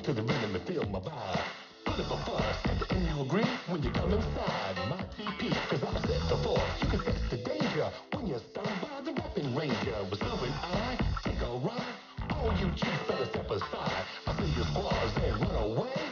move to the rhythm and feel my vibe. Put up a fuss, and you agree when you come inside my teepee, cause I'm set the force. You can sense the danger when you're stung by the rapping ranger. With love and I take a ride, all you chicks better step aside. I see your squaws and run away.